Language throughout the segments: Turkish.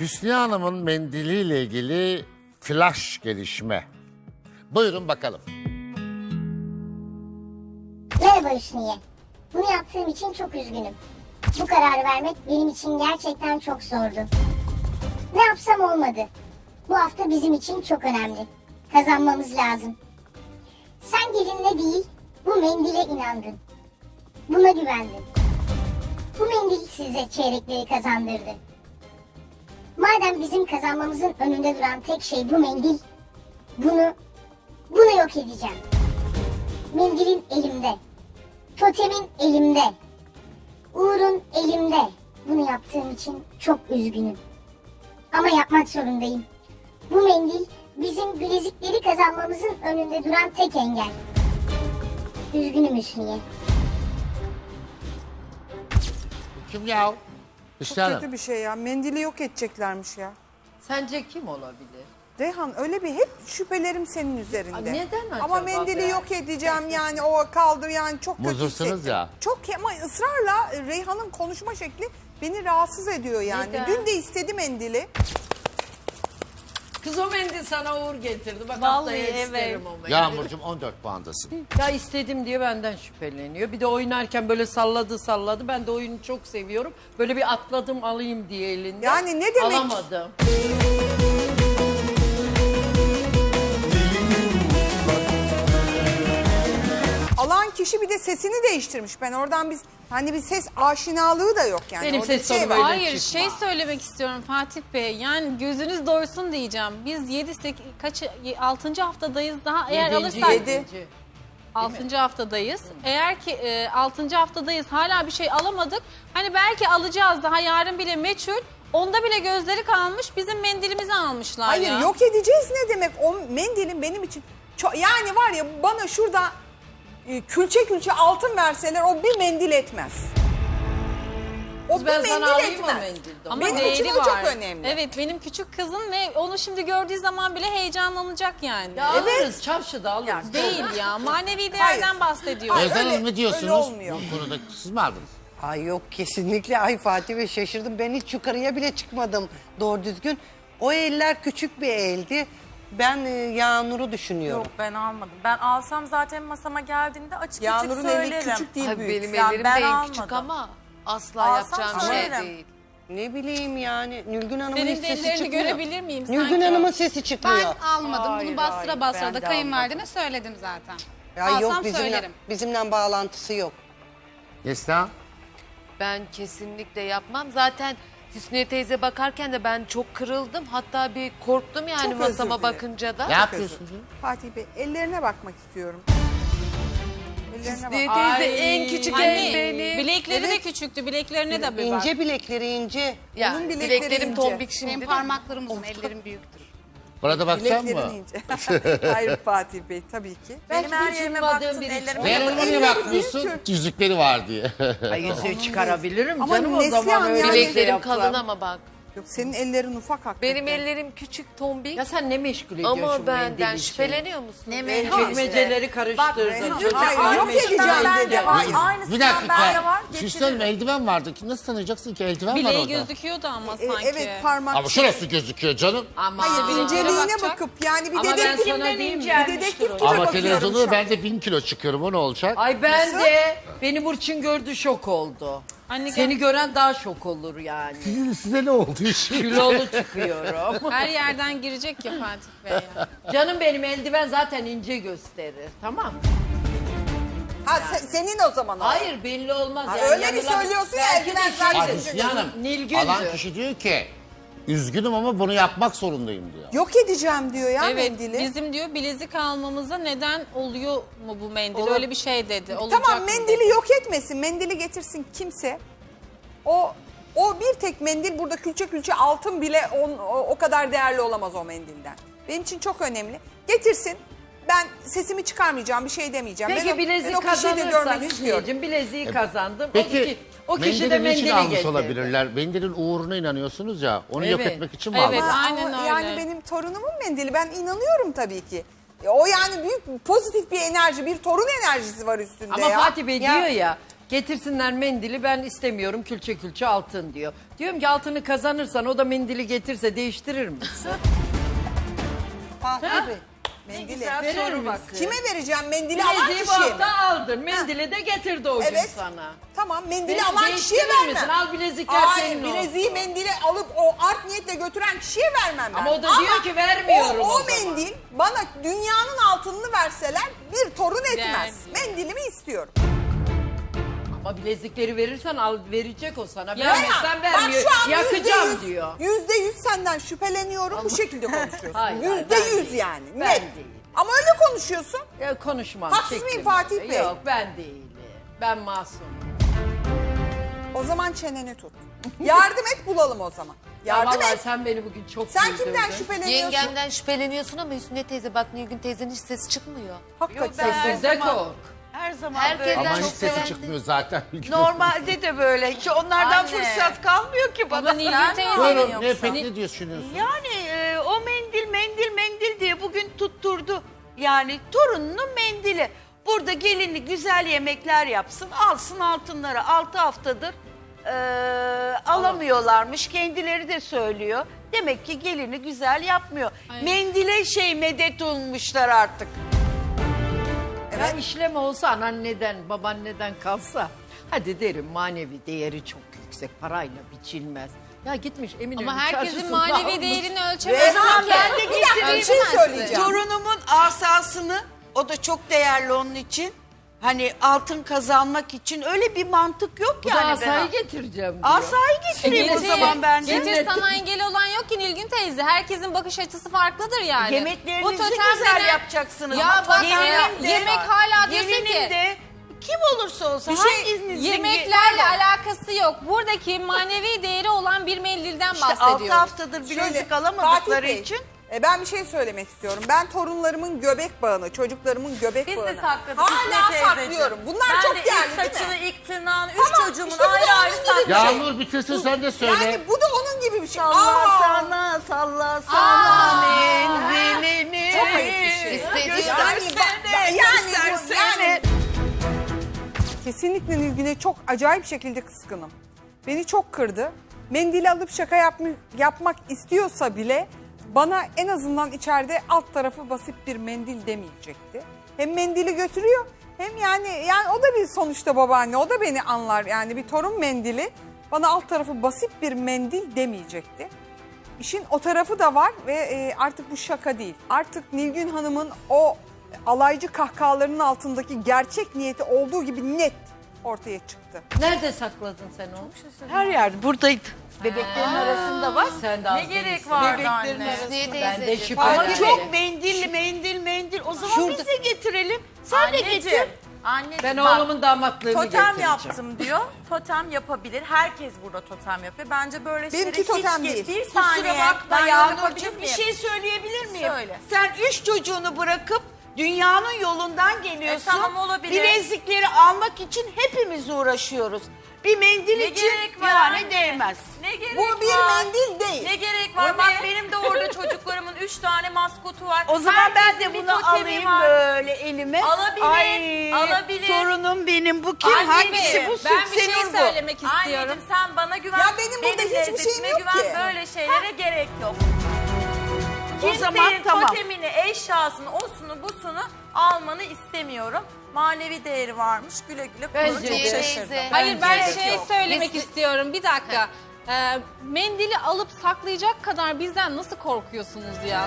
Hüsnü Hanım'ın mendiliyle ilgili flash gelişme. Buyurun bakalım. Merhaba Hüsniye. Bunu yaptığım için çok üzgünüm. Bu kararı vermek benim için gerçekten çok zordu. Ne yapsam olmadı. Bu hafta bizim için çok önemli. Kazanmamız lazım. Sen gelinle değil, bu mendile inandın. Buna güvendin. Bu mendil size çeyrekleri kazandırdı. Madem bizim kazanmamızın önünde duran tek şey bu mendil, bunu, bunu yok edeceğim. Mendilin elimde. Totemin elimde. Uğur'un elimde. Bunu yaptığım için çok üzgünüm. Ama yapmak zorundayım. Bu mendil bizim bilezikleri kazanmamızın önünde duran tek engel. Üzgünüm Hüsniye. Kim ya? Hüsnü Hanım. Kötü bir şey ya. Mendili yok edeceklermiş ya. Sence kim olabilir? Reyhan öyle bir hep şüphelerim senin üzerinde. Aa, neden acaba Ama mendili be? yok edeceğim yani o kaldır yani çok kötü Muzursunuz hissettim. ya. Çok ama ısrarla Reyhan'ın konuşma şekli beni rahatsız ediyor yani. Neden? Dün de istedi mendili. Kız o mendil sana uğur getirdi. Bak Vallahi haftaya evet. isterim o mendili. Yağmurcuğum 14 puandasın. Ya istedim diye benden şüpheleniyor. Bir de oynarken böyle salladı salladı. Ben de oyunu çok seviyorum. Böyle bir atladım alayım diye elinden. Yani ne demek? Alamadım. Kişi bir de sesini değiştirmiş. Ben oradan biz hani bir ses aşinalığı da yok yani. Benim Orada bir ses tonum var. öyle Hayır çıkma. şey söylemek istiyorum Fatih Bey. Yani gözünüz doysun diyeceğim. Biz 7 8 kaç 6. haftadayız daha eğer Yedinci, alırsak yedinci. 6. haftadayız. Eğer ki 6. haftadayız hala bir şey alamadık. Hani belki alacağız daha yarın bile meçhul. Onda bile gözleri kalmış bizim mendilimizi almışlar Hayır ya. yok edeceğiz ne demek? O mendilin benim için çok yani var ya bana şurada e, külçe külçe altın verseler o bir mendil etmez. O bir Ben sana mendil alayım o etmez. Ama Benim değeri için o var. çok önemli. Evet benim küçük kızım ve onu şimdi gördüğü zaman bile heyecanlanacak yani. Ya alırız çarşıda alırız. Değil ya manevi Hayır. değerden bahsediyor. Hayır. Özlem öyle- Hanım ne öyle diyorsunuz? olmuyor. Bu konuda siz mi aldınız? Ay yok kesinlikle ay Fatih Bey şaşırdım. Ben hiç yukarıya bile çıkmadım doğru düzgün. O eller küçük bir eldi. Ben e, Yağnur'u düşünüyorum. Yok ben almadım. Ben alsam zaten masama geldiğinde açık Yağnur'un açık eli söylerim. küçük değil Ay, büyük. benim Yani ellerim ben de en almadım. küçük ama asla Alsam yapacağım şey söylerim. değil. Ne bileyim yani Nülgün Hanım'ın Senin hiç de sesi ellerini çıkmıyor. görebilir miyim? Nülgün sanki? Hanım'ın sesi çıkmıyor. Ben almadım. Hayır, Bunu bastıra hayır, bastıra ben da de kayınvalideme söyledim zaten. Ya Alsam yok bizimle, söylerim. bizimle bağlantısı yok. Neslihan? Ben kesinlikle yapmam. Zaten Hüsniye teyze bakarken de ben çok kırıldım. Hatta bir korktum yani Çok özür masama dilerim. bakınca da. Ne yapıyorsunuz? Fatih Bey ellerine bakmak istiyorum. Ellerine Hüsniye bak. teyze Ay, en küçük anne, el benim. Bilekleri de küçüktü. Bileklerine de bir bak. İnce bilekleri ince. Ya, Onun bilekleri bileklerim ince. tombik şimdi. Benim de. parmaklarım uzun, ellerim büyüktür. Burada bakacağım Bileklerin mı? Hayır Fatih Bey tabii ki. Benim her hiç yerime ummadığım baktın biri ellerime Diğer Elleri niye büyük bakmıyorsun? Yüzükleri var diye. Ay yüzüğü çıkarabilirim Ama canım o Neslihan zaman öyle yani- şey Bileklerim yapsam. kalın ama bak. Yok senin ellerin ufak hakikaten. Benim ellerim küçük tombik. Ya sen ne meşgul ediyorsun ama benden şüpheleniyor musun? Ne Ben- mendil? Çekmeceleri karıştırdın. Reyhan, Çocuk hayır, ay yok meşgul. edeceğim dedi. bir Aynısından bende dakika. var. Getiririm. Hanım eldiven vardı. ki Nasıl tanıyacaksın ki eldiven var Bileği orada? gözüküyordu ama E, sanki. evet parmak. Ama şurası gözüküyor canım. Ama Hayır inceliğine bakıp yani bir Ama ben dedektif, sana diyeyim mi? bir dedektif gibi Ama televizyonda ben de bin kilo çıkıyorum. O ne olacak? Ay ben de beni Burçin gördü şok oldu. Anne Seni gel- gören daha şok olur yani. Size ne oldu şimdi? Kilolu çıkıyorum. Her yerden girecek ya Fatih Bey ya. Canım benim eldiven zaten ince gösterir. Tamam. Ha se- senin o zaman o. Hayır belli olmaz. Ha, yani. öyle bir Yanılan- söylüyorsun ya, Belki de eldiven şey- zaten Ay ince Hüsnü Hanım. Nilgündü. Alan kişi diyor ki üzgünüm ama bunu yapmak zorundayım diyor. Yok edeceğim diyor ya Evet mendili. bizim diyor bilezik almamıza neden oluyor mu bu mendil? Olur. Öyle bir şey dedi. Olacak Tamam mı mendili yok etmesin. Mendili getirsin kimse. O o bir tek mendil burada külçe külçe altın bile on, o, o kadar değerli olamaz o mendilden. Benim için çok önemli. Getirsin. Ben sesimi çıkarmayacağım, bir şey demeyeceğim. Peki ben, o- ben bilezik o kişiyi de görmek istiyorum. Bileziği kazandım. Peki o, kişi de mendili mendili almış getirdi. olabilirler? Mendilin uğruna inanıyorsunuz ya. Onu yok Evet. etmek için mi Evet, aldılar? aynen Ama öyle. Yani benim torunumun mendili. Ben inanıyorum tabii ki. E, O yani büyük pozitif bir enerji, bir torun enerjisi var üstünde Ama ya. Fatih Bey Ya- diyor ya Getirsinler mendili ben istemiyorum külçe külçe altın diyor. Diyorum ki altını kazanırsan o da mendili getirse değiştirir misin? Fatih Bey. Mendili. Verir misin? Kime vereceğim? Mendili alan Bileziği bu kişiye mi? hafta aldın. Mendili de getirdi o gün Evet. sana. Tamam mendili Beni alan kişiye değiştirir vermem. misin? Al bilezikler Hayır, senin olsun. bileziği mendili alıp o art niyetle götüren kişiye vermem ben. Ama o da diyor ki vermiyorum O, o o zaman. mendil bana dünyanın altınını verseler bir torun etmez. Mendilimi istiyorum. Ama bilezikleri verirsen al verecek o sana. Ya, Vermezsen vermiyor. Bak şu an Yakacağım yüzde yüz- diyor. Yüzde yüz senden şüpheleniyorum bu şekilde konuşuyorsun. Hayır, hayır, Yüzde ben yüz değil. yani. Ben net. değil. Ama öyle konuşuyorsun. Ya konuşmam. Haksız mıyım. Fatih Bey? Yok ben değilim. Ben masumum. O zaman çeneni tut. Yardım et bulalım o zaman. Ya Yardım vallahi et. sen beni bugün çok Sen güldürdün. kimden şüpheleniyorsun? Yengemden şüpheleniyorsun ama Hüsnü teyze bak Nilgün teyzenin hiç sesi çıkmıyor. Hakikaten. Sessizde kork. Her zaman Herkesten böyle. Ama çok hiç sesi çıkmıyor zaten. Normalde de böyle. Hiç onlardan Anne. fırsat kalmıyor ki bana. Ama Nilgün Sen teyze mi Buyurun yoksa? ne pek ne düşünüyorsun? Yani e, o mendil mendil mendil diye bugün tutturdu. Yani torununun mendili. Burada gelini güzel yemekler yapsın, alsın altınları. Altı haftadır e, alamıyorlarmış. Kendileri de söylüyor. Demek ki gelini güzel yapmıyor. Mendile şey medet olmuşlar artık. Ya işlem olsa anneanneden, babaanneden kalsa hadi derim manevi değeri çok yüksek parayla biçilmez. Ya gitmiş Eminönü Ama herkesin çarşısında manevi almış. değerini Rezan, ölçemezsin ki. ben de Bir dakika bir şey söyleyeceğim. Torunumun asasını o da çok değerli onun için. Hani altın kazanmak için öyle bir mantık yok Bu da yani. asayı ben- getireceğim diyor. Asayı getireyim o Getir- zaman ben de. Getir sana engel olan yok ki Nilgün teyze. Herkesin bakış açısı farklıdır yani. Yemeklerinizi totem güzel denen- yapacaksınız. Ya bak Gelinim de- yemek hala diyorsun gelinim ki. de kim olursa olsun Bir şey, hanginizin yemeklerle Pardon. alakası yok. Buradaki manevi değeri olan bir mendilden İşte altı bahsediyoruz. haftadır bilezik Şöyle, alamadıkları Fatih Bey, için. E, ben bir şey söylemek istiyorum. Ben torunlarımın göbek bağını, çocuklarımın göbek Biz bağını de sakladık hala Hüsnü teyzeciğim. saklıyorum. Bunlar ben çok de değerli ilk değil saçını, mi? ilk tırnağını, üç Tamam, çocuğumun işte bu da ayrı onun ayrı gibi bir sakladım. şey. Yağmur bitirsin sen de söyle. Yani bu da onun gibi bir şey. Salla Aa! sana salla sana mendilini. Çok ayıp bir şey. İstediği Yani, ba- yani, bu- göstersene. yani Kesinlikle Nilgün'e çok acayip şekilde kıskınım. Beni çok kırdı. Mendili alıp şaka yapma, yapmak istiyorsa bile bana en azından içeride alt tarafı basit bir mendil demeyecekti. Hem mendili götürüyor hem yani yani o da bir sonuçta babaanne o da beni anlar yani bir torun mendili bana alt tarafı basit bir mendil demeyecekti. İşin o tarafı da var ve e, artık bu şaka değil. Artık Nilgün Hanım'ın o alaycı kahkahalarının altındaki gerçek niyeti olduğu gibi net ortaya çıktı. Nerede sakladın sen onu? Her yerde buradaydı. Bebeklerin arasında var. Sen de Ne az gerek değilsin. vardı Bebeklerin anne? Hüsniye Ben de teyzeciğim. Ama çok mendil mendil mendil. O zaman Şurada- biz de getirelim. Sen de getir. Anneciğim, anneciğim Ben bak, oğlumun damatlığını Totem getireceğim. yaptım diyor. Totem yapabilir. Herkes burada totem yapıyor. Bence böyle şeyleri Benimki totem hiç değil. Bir Kusura saniye. bakma ben Yağmurcuğum yapabilir bir miyim? şey söyleyebilir miyim? Söyle. Sen üç çocuğunu bırakıp dünyanın yolundan geliyorsun. E, tamam, olabilir. Bilezikleri almak için hepimiz uğraşıyoruz. Bir mendil Ne için gerek var yani anne? değmez. Ne gerek Bu bir var? mendil değil. Ne gerek var? Bu Bak ne? benim de orada çocuklarımın üç tane maskotu var. O zaman ben Herkesin de bir bunu alayım var. böyle elime. Alabilir, Ay, alabilir. Torunum benim bu kim? Anneciğim, Hangisi bu? Ben bir şey Senur bu. söylemek istiyorum. Anneciğim sen bana güven. Ya benim burada hiçbir şeyim yok güven. ki. Böyle şeylere gerek yok. Kimsenin zaman tamam. totemini, eşyasını, osunu, busunu almanı istemiyorum. Manevi değeri varmış. Güle güle kullan. Bence Çok şaşırdım. Hayır ben Bence şey yok. söylemek Biz- istiyorum. Bir dakika. Ee, mendili alıp saklayacak kadar bizden nasıl korkuyorsunuz ya?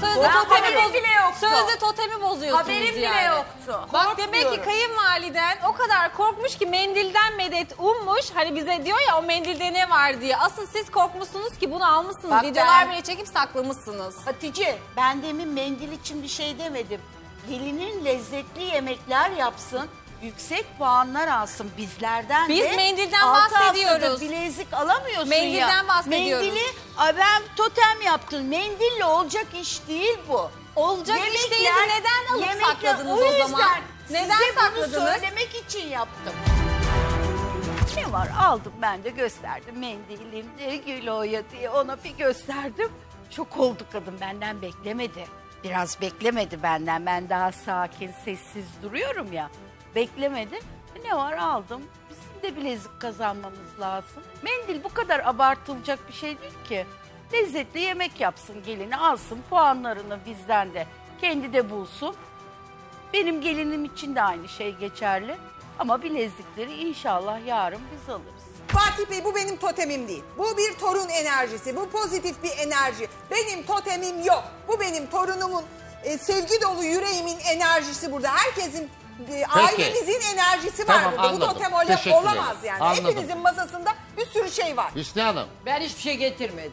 Sözde Ben totemi, haberim boz- bile yoktu. Sözde totemi bozuyorsunuz Haberim bile yani. yoktu. Bak demek ki kayınvaliden o kadar korkmuş ki mendilden medet ummuş. Hani bize diyor ya o mendilde ne var diye. Asıl siz korkmuşsunuz ki bunu almışsınız. Bak Videolar ben- bile çekip saklamışsınız. Hatice ben demin mendil için bir şey demedim. Gelinin lezzetli yemekler yapsın. Yüksek puanlar alsın bizlerden Biz de. mendilden altı bahsediyoruz. bilezik alamıyorsun Mendilden ya. bahsediyoruz. Mendili "Aa, ben totem yaptım. Mendille olacak iş değil bu. Olacak iş değildi. Neden alıp sakladınız o yüzden zaman? Neden size sakladınız? bunu söylemek için yaptım. Ne var aldım ben de gösterdim mendilimde Gülo'ya diye ona bir gösterdim. Şok oldu kadın benden beklemedi. Biraz beklemedi benden ben daha sakin sessiz duruyorum ya. Beklemedi. ne var aldım. Bizim de bilezik kazanmamız lazım. Mendil bu kadar abartılacak bir şey değil ki. Lezzetli yemek yapsın gelini alsın puanlarını bizden de. Kendi de bulsun. Benim gelinim için de aynı şey geçerli. Ama bilezikleri inşallah yarın biz alırız. Fatih Bey bu benim totemim değil. Bu bir torun enerjisi. Bu pozitif bir enerji. Benim totemim yok. Bu benim torunumun e, sevgi dolu yüreğimin enerjisi burada. Herkesin e, ailemizin enerjisi var Tamam, burada. Bu anladım. totem öyle Teşekkür ederim. olamaz yani. Anladım. Hepinizin masasında bir sürü şey var. Hüsnü Hanım, Ben hiçbir şey getirmedim.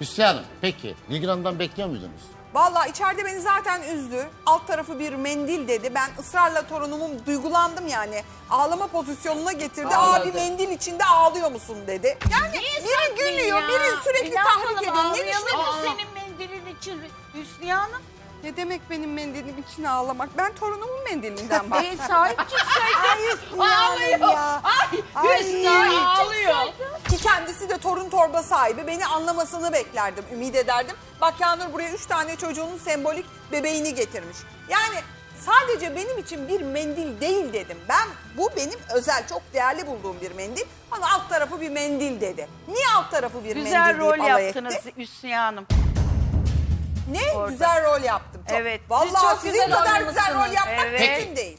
Hüsnü Hanım peki Nilgün Hanım'dan bekliyor muydunuz? Vallahi içeride beni zaten üzdü. Alt tarafı bir mendil dedi. Ben ısrarla torunumun duygulandım yani. Ağlama pozisyonuna getirdi. Ağladı. Abi mendil içinde ağlıyor musun dedi. Yani biri gülüyor, biri sürekli tahrik ediyor. Ne düşünüyorsun? senin mendilin için Hüsniye Hanım? Ne demek benim mendilim içine ağlamak? Ben torunumun mendilinden bahsediyorum. E, sahip çıksaydın. Ağlıyor. Ay, Hüsnü ağlıyor. Ki kendisi de torun torba sahibi. Beni anlamasını beklerdim, ümit ederdim. Bak Yağnur buraya üç tane çocuğunun sembolik bebeğini getirmiş. Yani sadece benim için bir mendil değil dedim. Ben bu benim özel, çok değerli bulduğum bir mendil. Ama alt tarafı bir mendil dedi. Niye alt tarafı bir Güzel mendil rol deyip alay yaptınız etti? Hüsniye Hanım. Ne? Orada. Güzel rol yaptım. Çok. Evet. Vallahi Siz çok sizin güzel kadar güzel rol yapmak Evet. mümkün değil.